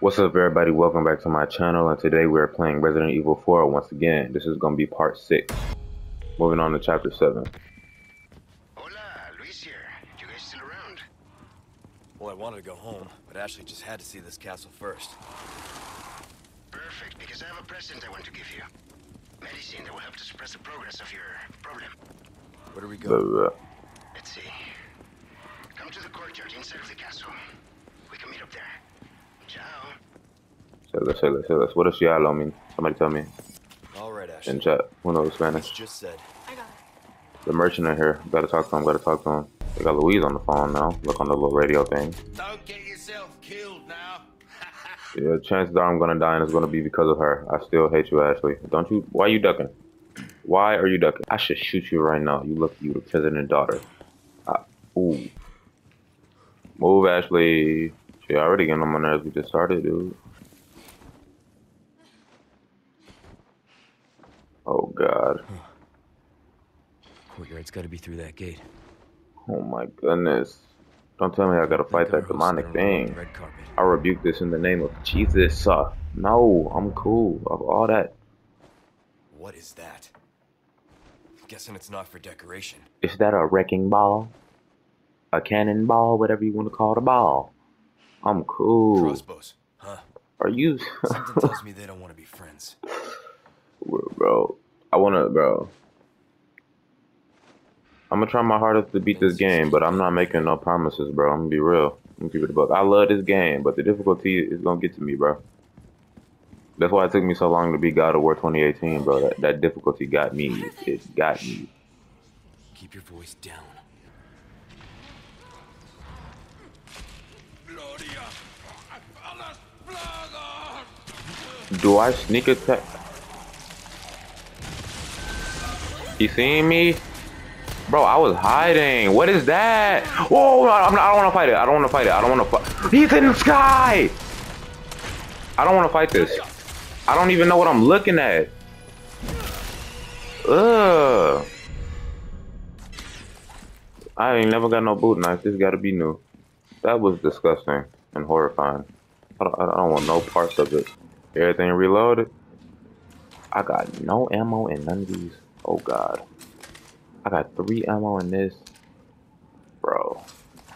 What's up everybody, welcome back to my channel and today we're playing Resident Evil 4 once again. This is going to be part 6. Moving on to chapter 7. Hola, Luis here. You guys still around? Well, I wanted to go home, but Ashley just had to see this castle first. Perfect, because I have a present I want to give you. Medicine that will help to suppress the progress of your problem. Where do we go? blah, blah. Let's see. Come to the courtyard inside of the castle. We can meet up there. Ciao. Say less, say less, say less. What does Shialo mean? Somebody tell me All right, Ashley. in chat. Who knows It's Spanish? just said. The merchant in here. Gotta talk to him, gotta talk to him. They got Louise on the phone now. Look on the little radio thing. Don't get yourself killed now. Yeah, chances are I'm gonna die and it's gonna be because of her. I still hate you, Ashley. Don't you? Why are you ducking? Why are you ducking? I should shoot you right now. You look, you the president's daughter. I, ooh. Move, Ashley. She already getting on my nerves. We just started, dude. Oh God. Courtyard's got to be through that gate. Oh my goodness. Don't tell me I gotta fight that demonic gonna roll out thing. the Red carpet. I rebuke this in the name of Jesus. Uh, no, I'm cool. Of all that. What is that? I'm Guessing it's not for decoration. Is that a wrecking ball? A cannonball? Whatever you want to call the ball. I'm cool. Crossbows, huh? Are you, Something tells me they don't want to be friends. bro? I wanna, bro. I'm gonna try my hardest to beat this game, but I'm not making no promises, bro. I'm gonna be real. I'm gonna keep it a buck. I love this game, but the difficulty is gonna get to me, bro. That's why it took me so long to beat God of War 2018, bro. That, that difficulty got me. It got me. Keep your voice down. Do I sneak attack? He seeing me? Bro, I was hiding. What is that? Whoa, I'm not, I don't want to fight it. I don't want to fight it. I don't want to fight. He's in the sky. I don't want to fight this. I don't even know what I'm looking at. Ugh. I ain't never got no boot knife. This got to be new. That was disgusting and horrifying. I don't, I don't want no parts of it. Everything reloaded. I got no ammo in none of these. Oh god. I got three ammo in this. Bro.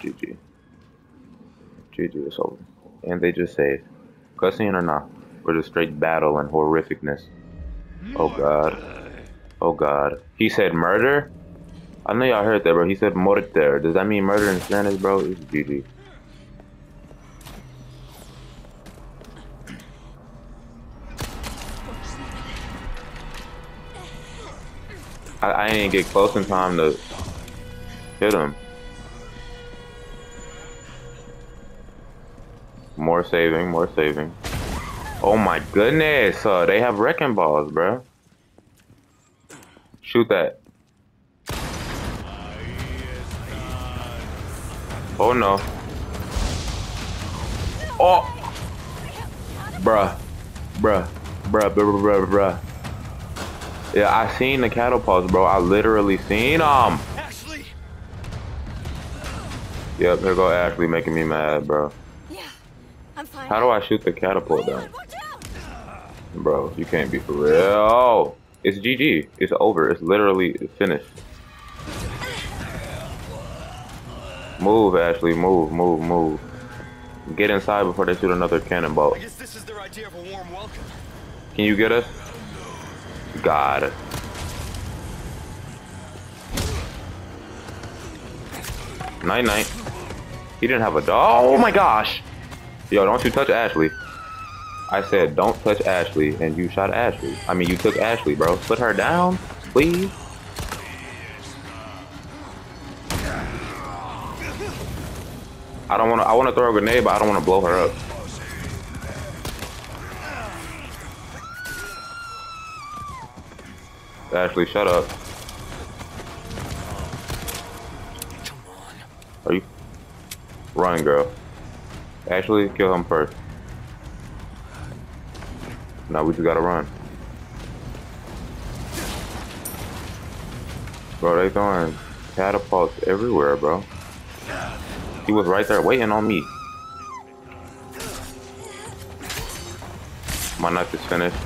GG. GG, is over. And they just saved. Cussing or not? We're just straight battle and horrificness. Oh god. Oh god. He said murder? I know y'all heard that, bro. He said morter. Does that mean murder in Spanish, bro? It's GG. I, I didn't get close in time to hit him. More saving, more saving. Oh my goodness, uh, they have wrecking balls, bro. Shoot that. Oh no. Oh! Bruh. Bruh. Bruh, bruh, bruh, bruh, bruh. Yeah, I seen the catapults, bro. I literally seen them. Ashley! Yep, here go Ashley making me mad, bro. Yeah, I'm fine. How do I shoot the catapult down? Watch out! Bro, you can't be for real. Oh, It's GG. It's over. It's literally finished. Move, Ashley. Move, move, move. Get inside before they shoot another cannonball. I guess this is their idea of a warm welcome. Can you get us? Got it. Night night. He didn't have a dog. Oh my gosh. Yo, don't you touch Ashley. I said don't touch Ashley and you shot Ashley. I mean you took Ashley, bro. Put her down, please. I don't wanna I wanna throw a grenade, but I don't wanna blow her up. Ashley, shut up. Come on. Are you run, girl? Ashley, kill him first. Now we just gotta run. Bro, they throwing catapults everywhere, bro. He was right there waiting on me. My knife is finished.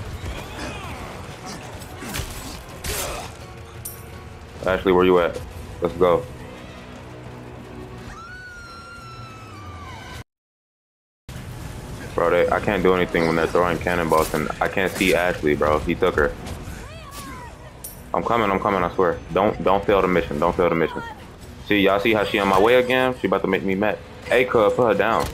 Ashley, where you at? Let's go. Bro, they, I can't do anything when they're throwing cannonballs, and I can't see Ashley, bro. He took her. I'm coming, I'm coming, I swear. Don't don't fail the mission, don't fail the mission. See, y'all see how she on my way again? She about to make me mad. Hey, put her down.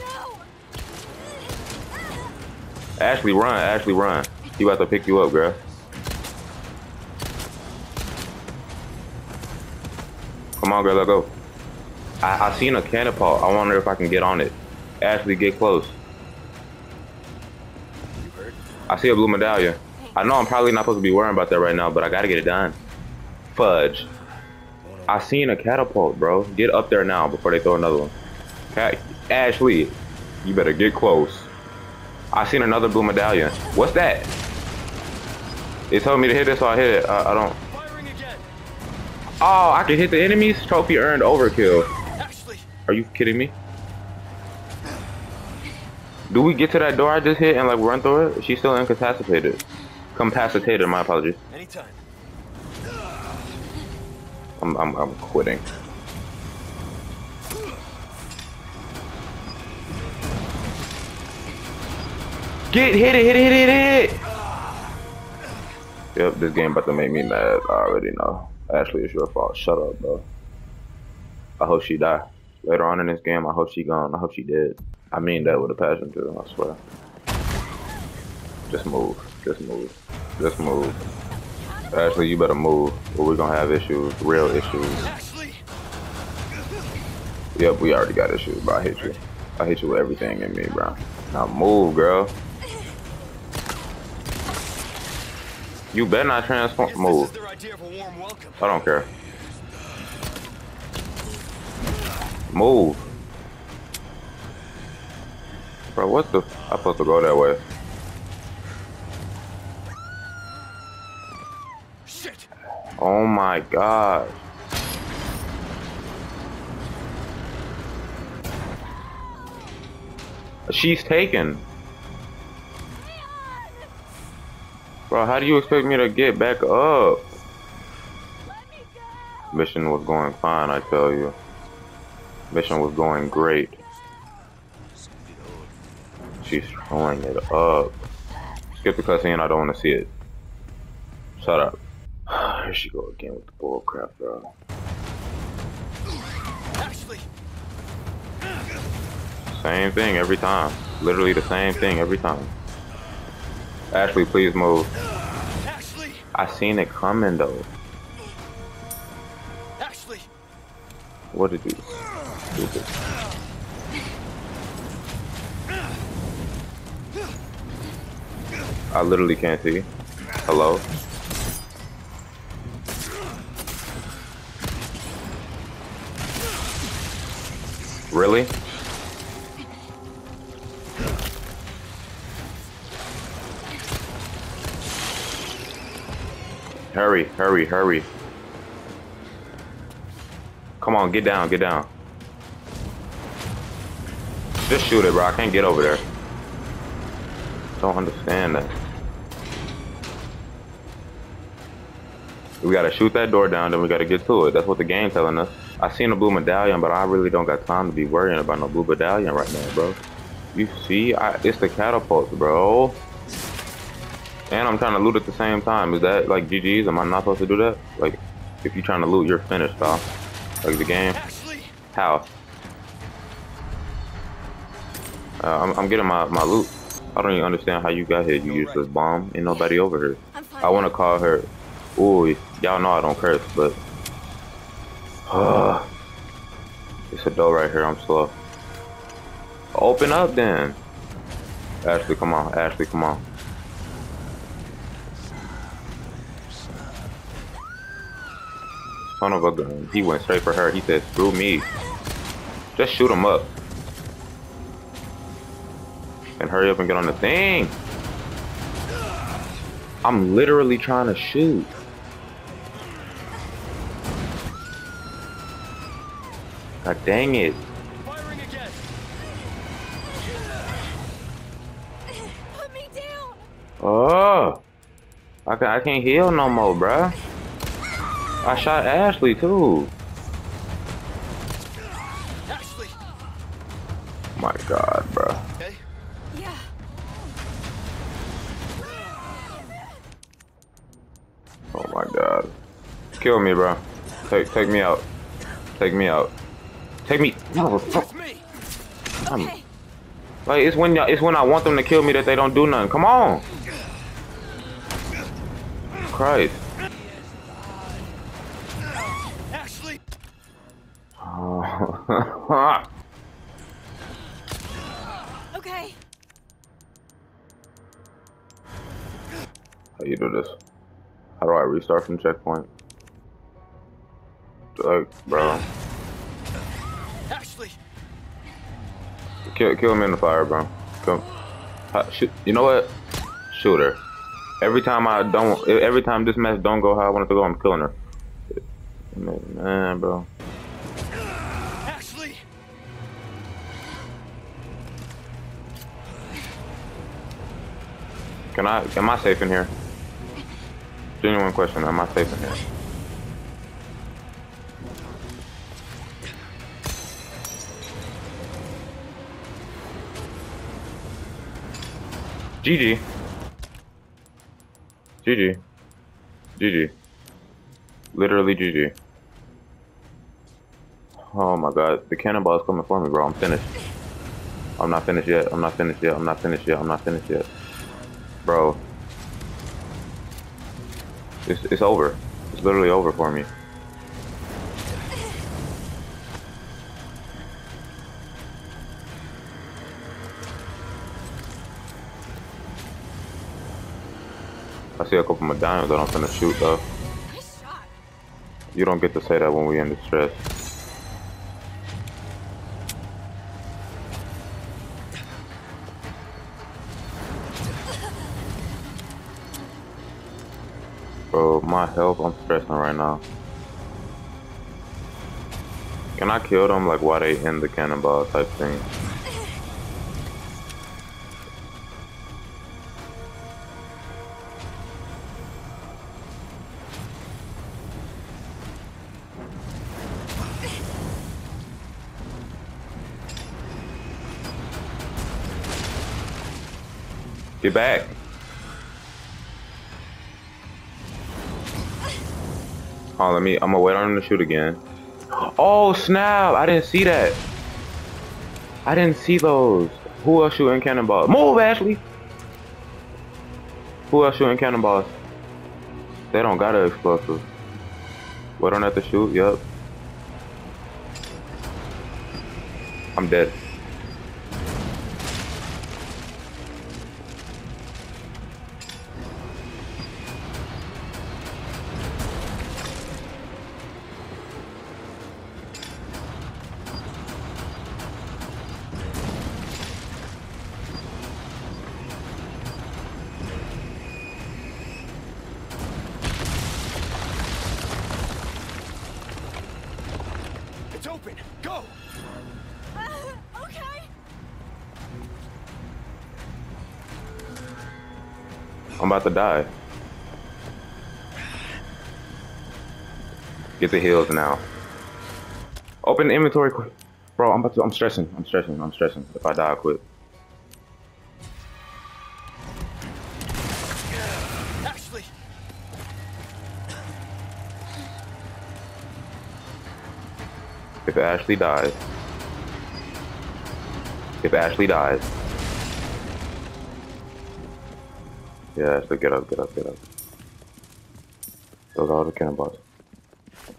Ashley, run, Ashley, run. He about to pick you up, girl. Come on, girl, let go. I, I seen a catapult. I wonder if I can get on it. Ashley, get close. I see a blue medallion. I know I'm probably not supposed to be worrying about that right now, but I gotta get it done. Fudge. I seen a catapult, bro. Get up there now before they throw another one. Ashley, you better get close. I seen another blue medallion. What's that? It told me to hit it, so I hit it. I, I don't. Oh, I can hit the enemies. Trophy earned overkill. Are you kidding me? Do we get to that door I just hit and like run through it? She's still incapacitated. Compacitated, my apologies. Anytime. I'm, I'm, I'm quitting. Get hit it, hit it, hit it, hit it! Yep, this game about to make me mad. I already know. Ashley, it's your fault. Shut up, bro. I hope she die. Later on in this game, I hope she gone. I hope she dead. I mean that with a passion too, I swear. Just move. Just move. Just move. Ashley, you better move, or we're gonna have issues, real issues. Yep, we already got issues, but I hate you. I hit you with everything in me, bro. Now move, girl. You better not transform. Move. Is their idea of a warm welcome. I don't care. Move. Bro, what the? I'm supposed to go that way. Shit. Oh my god. She's taken. Bro, how do you expect me to get back up? Mission was going fine, I tell you. Mission was going great. She's throwing it up. Skip the cutscene, I don't want to see it. Shut up. Here she go again with the bull crap, bro. Ashley. Same thing every time. Literally the same thing every time. Ashley, please move. Ashley. I seen it coming though. What did you stupid? I literally can't see. Hello? Really? Hurry, hurry, hurry. Come on, get down, get down. Just shoot it, bro. I can't get over there. Don't understand that. We gotta shoot that door down, then we gotta get to it. That's what the game telling us. I seen a blue medallion, but I really don't got time to be worrying about no blue medallion right now, bro. You see, I, it's the catapults, bro. And I'm trying to loot at the same time. Is that like GG's? Am I not supposed to do that? Like, if you're trying to loot, you're finished, pal. Like the game. How? Uh, I'm, I'm getting my, my loot. I don't even understand how you got here, you useless bomb. Ain't nobody over here. I want to call her. Ooh, y'all know I don't curse, but. Uh, it's a door right here. I'm slow. Open up then. Ashley, come on. Ashley, come on. Son of a gun. He went straight for her. He said, screw me. Just shoot him up. And hurry up and get on the thing. I'm literally trying to shoot. God dang it. Firing again. Put me down. Oh, I can I can't heal no more, bruh. I shot Ashley too. Ashley! My God, bro. Okay? Yeah. Oh my God. Kill me, bro. Take take me out. Take me out. Take me. No, fuck. Me! Okay. Like it's when it's when I want them to kill me that they don't do nothing. Come on. Christ. From checkpoint? Like, bro. Ashley! Kill, kill him in the fire, bro. Come. Shoot. You know what? Shoot her. Every time I don't, every time this match don't go how I want it to go, I'm killing her. Man, man, bro. Ashley! Can I? Am I safe in here? Genuine question. Am I safe in here? GG. GG. GG. Literally GG. Oh my god, the cannonball is coming for me, bro. I'm finished. I'm not finished yet. I'm not finished yet. I'm not finished yet. I'm not finished yet. Bro. It's, it's over. It's literally over for me. I see a couple of medallions that I'm finna shoot though. You don't get to say that when we're in distress. My I'm stressing right now. Can I kill them like while they in the cannonball type thing? Get back. Let me. I'm gonna wait on him to shoot again. Oh snap! I didn't see that. I didn't see those. Who else shooting cannonballs? Move, Ashley. Who else shooting cannonballs? They don't got an explosive. Wait on that to shoot. Yup. I'm dead. About to die. Get the heals now. Open the inventory quick. Bro, I'm about to I'm stressing. I'm stressing. I'm stressing. If I die, I quit. Ashley! If Ashley dies. If Ashley dies. Yeah, Ashley, get up, get up, get up. Those are the cannonballs.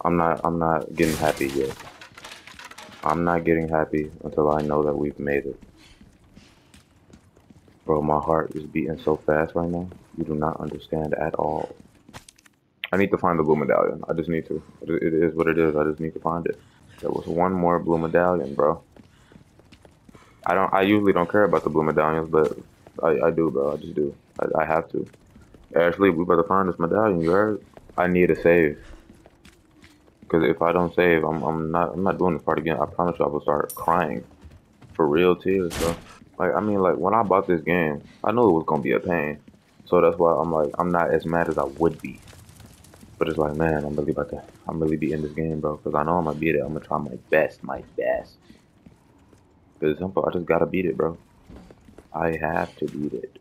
I'm not I'm not getting happy yet. I'm not getting happy until I know that we've made it. Bro, my heart is beating so fast right now. You do not understand at all. I need to find the blue medallion. I just need to. It is what it is. I just need to find it. There was one more blue medallion, bro. I don't. I usually don't care about the blue medallions, but I, I do, bro. I just do. I, I have to. Ashley, we better find this medallion. You heard? I need a save. Because if I don't save, I'm I'm not I'm not doing this part again. I promise you, I will start crying, for real tears, bro. Like I mean, like when I bought this game, I knew it was gonna be a pain. So that's why I'm like, I'm not as mad as I would be. But it's like, man, I'm really about to, I'm really be in this game, bro. Because I know I'm gonna beat it. I'm gonna try my best, my best. Because simple, I just gotta beat it, bro. I have to beat it.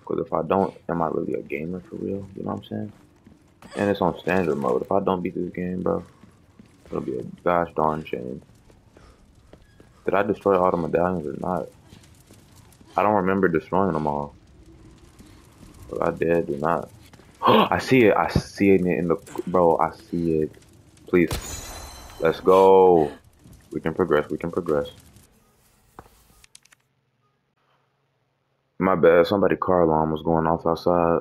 Because if I don't, am I really a gamer for real? You know what I'm saying? And it's on standard mode. If I don't beat this game, bro, it'll be a gosh darn shame. Did I destroy all the medallions or not? I don't remember destroying them all. But I did, do not. I see it. I see it in the bro. I see it. Please, let's go. We can progress. We can progress. My bad. Somebody car alarm was going off outside.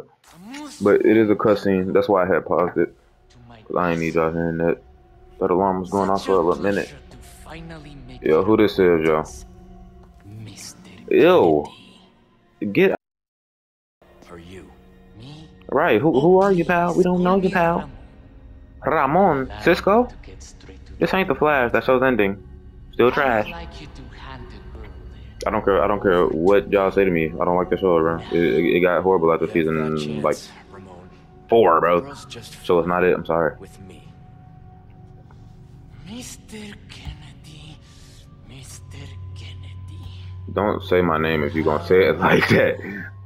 But it is a cutscene. That's why I had paused it. I ain't need y'all hearing that. That alarm was going off for a minute. Yo, who this is, yo? Ew. Get Are you? right. Who who are you, pal? We don't know you, pal. Ramon Cisco. This ain't the Flash. That show's ending. Still trash. I don't care. I don't care what y'all say to me. I don't like the show, bro. It, it, got horrible after season like four, bro. So it's not it. I'm sorry. with me. Mr. Kennedy, Mr. Kennedy. Don't say my name if you're gonna say it like that.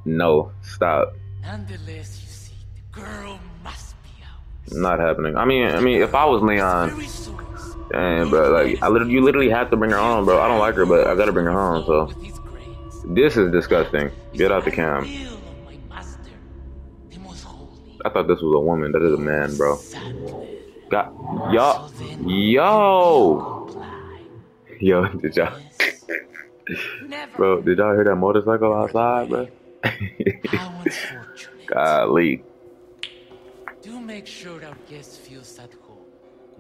No, stop. Nonetheless, you see, the girl must be ours. Not happening. I mean, I mean, if I was Leon, And bro, like I literally, you literally have to bring her home, bro. I don't like her, but I gotta bring her home. So this is disgusting. Get out the cam. I thought this was a woman. That is a man, bro. Got yo, So yo, yo. Did y'all, bro? Did y'all hear that motorcycle outside, bro? Golly. Do make sure our guest feels at home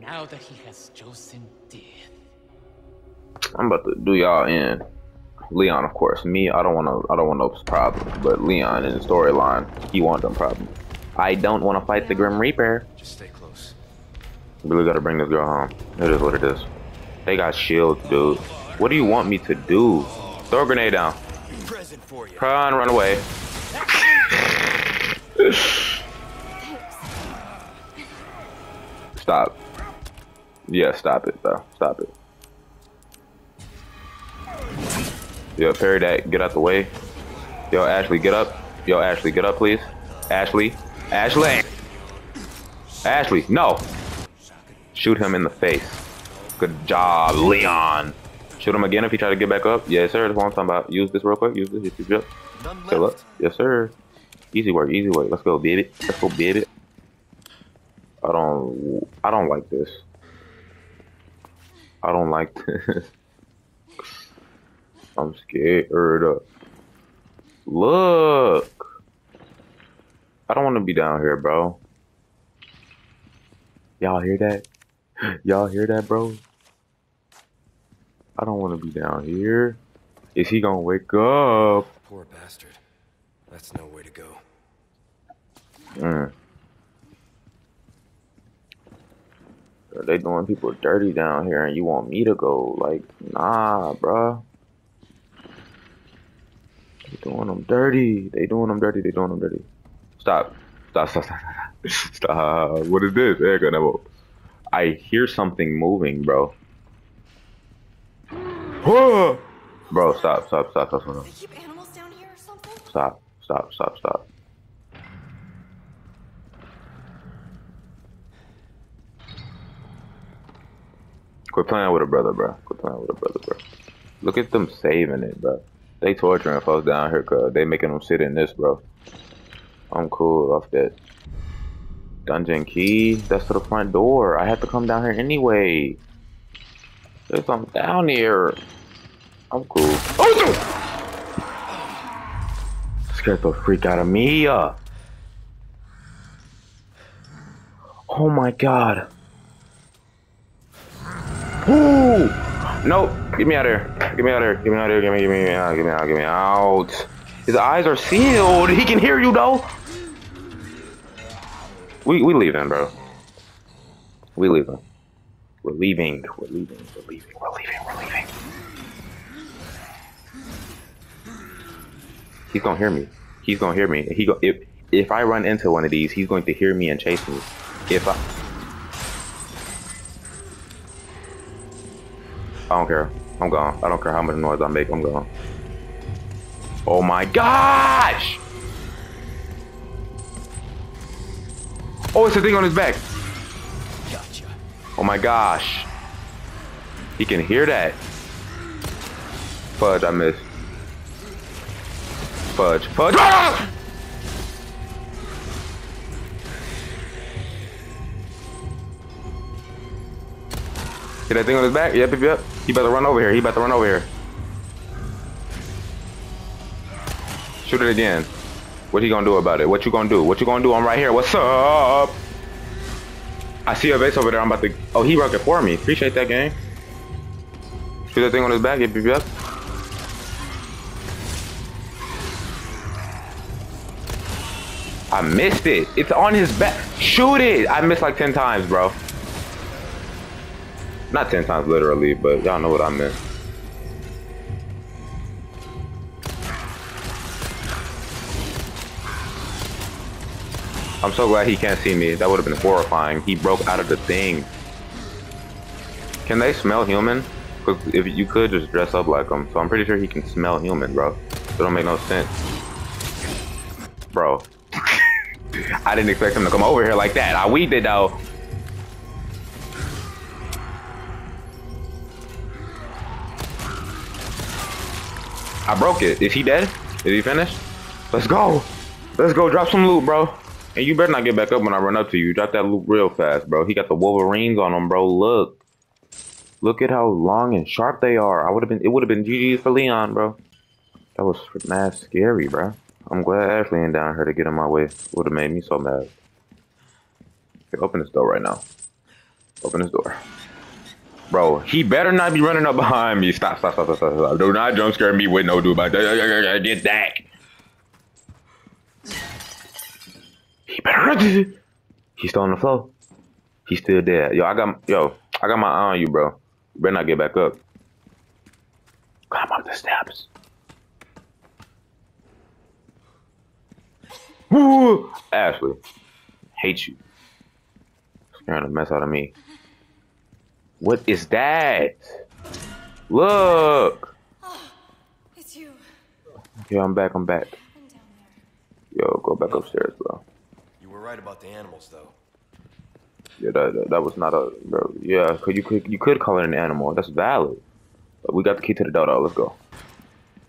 now that he has chosen death. I'm about to do y'all in. Leon, of course. Me, I don't want to. I don't want no problems. But Leon in the storyline, he want them problems. I don't want to fight the Grim Reaper. Just stay close. Really got to bring this girl home. It is what it is. They got shields, dude. What do you want me to do? Throw a grenade down. Present for you. Run, run away. Stop. Yeah, stop it, bro. Stop it. Yo, parry that. Get out the way. Yo, Ashley, get up. Yo, Ashley, get up, please. Ashley. Ashley. Ashley, no. Shoot him in the face. Good job, Leon. Shoot him again if he try to get back up. Yes, sir. That's what I'm talking about. Use this real quick. Use this. This. None Fill up. Yes, sir. Easy work. Easy work. Let's go, baby. Let's go, baby. I don't. I don't like this. I don't like this. I'm scared. Look. I don't want to be down here, bro. Y'all hear that? Y'all hear that, bro? I don't want to be down here. Is he gonna wake up? Poor bastard. That's no way to go. Mm. They doing people dirty down here, and you want me to go? Like, nah, bruh. They doing them dirty. They doing them dirty. They doing them dirty. Stop. Stop. Stop. Stop. Stop. stop. What is this? You go, I hear something moving, bro. bro, stop. Stop. Stop. Stop. Stop. They keep animals down here or something? Stop. Stop. Stop. Stop. Quit playing with a brother, bro. Quit playing with a brother, bro. Look at them saving it, bro. They torturing folks down here cause they making them sit in this, bro. I'm cool off that. Dungeon key. That's to the front door. I have to come down here anyway. There's something down here. I'm cool. Oh, no! Scared the freak out of me. Uh. Oh my god. Ooh! Nope. Get me out of here. Get me out of here. Get me out of here. Get me, get me, get me out. Get me out. Get me out. His eyes are sealed. He can hear you though. We we leaving, bro. We leave leaving. We're leaving. We're leaving. We're leaving. We're leaving. We're leaving. He's gonna hear me. He's gonna hear me. He go if if I run into one of these, he's going to hear me and chase me. If I I don't care. I'm gone. I don't care how much noise I make. I'm gone. Oh my gosh! Oh, it's a thing on his back. Gotcha. Oh my gosh. He can hear that. Fudge, I missed. Fudge. Fudge. Ah! See that thing on his back? Yep, yep, yep. He better run over here. He better run over here. Shoot it again. What he gonna do about it? What you gonna do? What you gonna do? I'm right here. What's up? I see a base over there. I'm about to. Oh, he broke it for me. Appreciate that, gang. Shoot that thing on his back. Yep, yep. I missed it. It's on his back. Shoot it. I missed like 10 times, bro. Not 10 times literally, but y'all know what I meant. I'm so glad he can't see me. That would have been horrifying. He broke out of the thing. Can they smell human? If you could just dress up like him. So I'm pretty sure he can smell human, bro. That don't make no sense. Bro. I didn't expect him to come over here like that. I weaved it though. I broke it. Is he dead? Is he finished? Let's go. Let's go. Drop some loot, bro. And you better not get back up when I run up to you. Drop that loot real fast, bro. He got the Wolverines on him, bro. Look. Look at how long and sharp they are. I would have been. It would have been GG's for Leon, bro. That was mad scary, bro. I'm glad Ashley ain't down here to get in my way. Would have made me so mad. Okay, open this door right now. Open this door. Bro, he better not be running up behind me. Stop, stop, stop, stop, stop. stop. Do not jump scare me with no dude that. Get that. He better run. He's still on the floor. He's still dead. Yo, I got yo, I got my eye on you, bro. You better not get back up. Climb up the steps. Woo! Ashley, hate you. Scaring the mess out of me. What is that? Look. It's you. Okay, I'm back. I'm back. I'm down there. Yo, go back upstairs, bro. You were right about the animals, though. Yeah, that, that, that was not a bro. Yeah, could you could you could call it an animal. That's valid. But we got the key to the door. though. Let's go.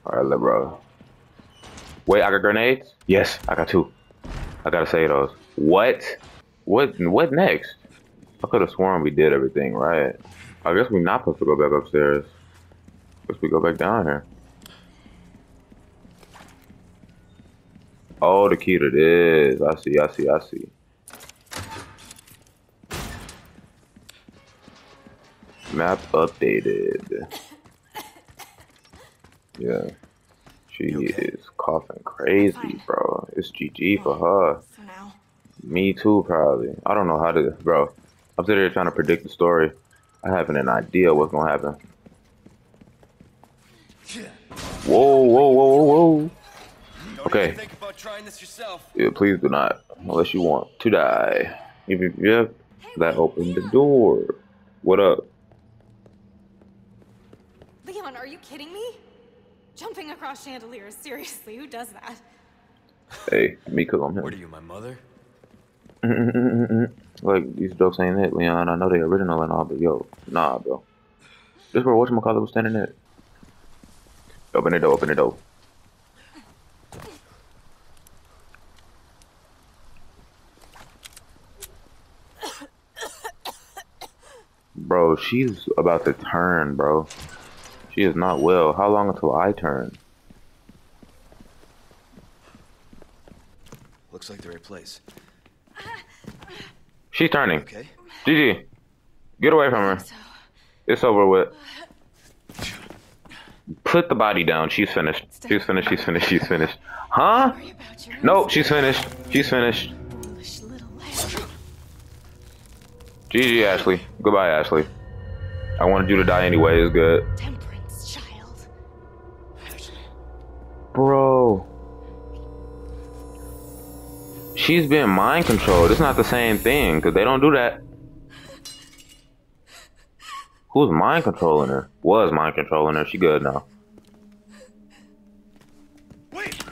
All right, let bro. Wait, I got grenades. Yes, I got two. I gotta say those. What? What? What next? I could have sworn we did everything right. I guess we're not supposed to go back upstairs. Guess we go back down here. Oh, the key to this. I see. I see. I see. Map updated. Yeah. She okay? is coughing crazy, Fine. bro. It's GG for her. For. Me too, probably. I don't know how to, bro. I'm sitting here trying to predict the story. I haven't an idea what's gonna happen. Whoa, whoa, whoa, whoa, whoa. Okay. think about trying this yourself. Yeah, please do not, unless you want to die. If you, yeah, that opened the door. What up? Leon, are you kidding me? Jumping across chandeliers, seriously, who does that? Hey, me cause I'm What are you, my mother? like these jokes ain't it, Leon. I know they original and all, but yo, nah, bro. This where whatchamacallit was standing at. Open the door, open the door. Bro, she's about to turn, bro. She is not well. How long until I turn? Looks like the right place. She's turning. Okay. Gigi, get away from her. So, It's over with. Put the body down. She's finished. She's finished. She's finished. She's finished. Huh? worry about your No, she's finished. She's finished. foolish. GG, Ashley. Goodbye, Ashley. I wanted you to die anyway. It's good. Temperance child. Bro. She's being mind controlled. It's not the same thing because they don't do that. Who's mind controlling her? Was mind controlling her. She good now. Wait!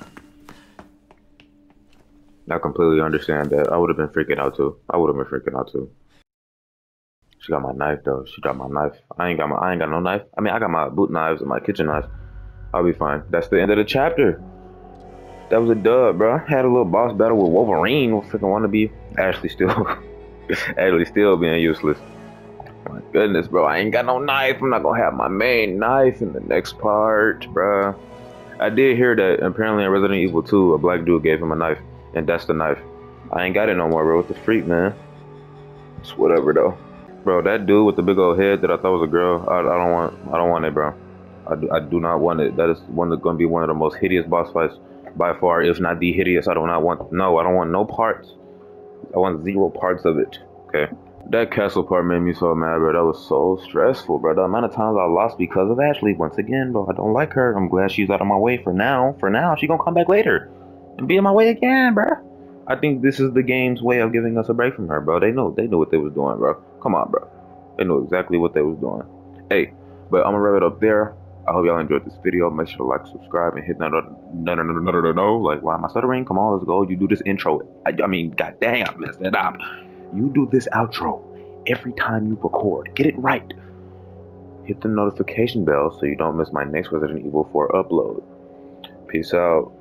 I completely understand that. I would have been freaking out too. I would have been freaking out too. She got my knife though. She dropped my knife. I ain't got my. I ain't got no knife. I mean, I got my boot knives and my kitchen knife. I'll be fine. That's the end of the chapter. That was a dub, bro. I Had a little boss battle with Wolverine. Freaking want to be Ashley still. Ashley still being useless. My goodness, bro. I ain't got no knife. I'm not gonna have my main knife in the next part, bro. I did hear that apparently in Resident Evil 2, a black dude gave him a knife, and that's the knife. I ain't got it no more, bro. What the freak, man? It's whatever, though. Bro, that dude with the big old head that I thought was a girl, I, I don't want, I don't want it, bro. I do, I do not want it. That is one that's gonna be one of the most hideous boss fights by far, if not the hideous. I do not want, no, I don't want no parts. I want zero parts of it. Okay. That castle part made me so mad, bro. That was so stressful, bro. The amount of times I lost because of Ashley. Once again, bro, I don't like her. I'm glad she's out of my way for now. For now, she gonna come back later and be in my way again, bro. I think this is the game's way of giving us a break from her, bro. They know, they knew what they was doing, bro. Come on, bro. They knew exactly what they was doing. Hey, but I'm gonna wrap it up there. I hope y'all enjoyed this video. Make sure to like, subscribe, and hit that no no no no no no no. Like, why am I stuttering? Come on, let's go. You do this intro. I, I mean, god dang, I messed it up. You do this outro every time you record. Get it right. Hit the notification bell so you don't miss my next Resident Evil 4 upload. Peace out.